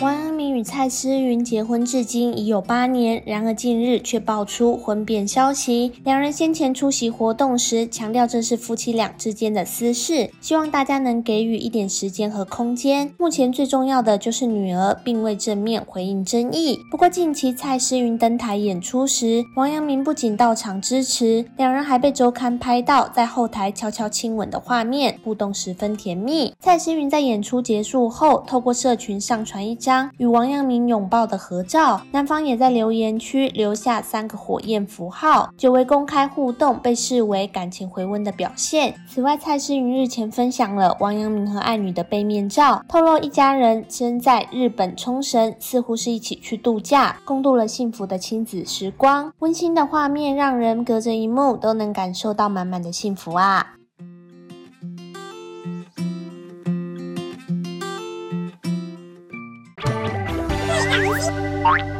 王阳明与蔡诗芸结婚至今已有八年，然而近日却爆出婚变消息。两人先前出席活动时强调这是夫妻俩之间的私事，希望大家能给予一点时间和空间。目前最重要的就是女儿并未正面回应争议。不过近期蔡诗芸登台演出时，王阳明不仅到场支持，两人还被周刊拍到在后台悄悄亲吻的画面，互动十分甜蜜。蔡诗芸在演出结束后，透过社群上传一张与王阳明拥抱的合照，男方也在留言区留下三个火焰符号，久违公开互动，被视为感情回温的表现。此外，蔡诗芸日前分享了王阳明和爱女的背面照，透露一家人身在日本冲绳，似乎是一起去度假，共度了幸福的亲子时光。温馨的画面让人隔着一幕都能感受到满满的幸福啊！Bye.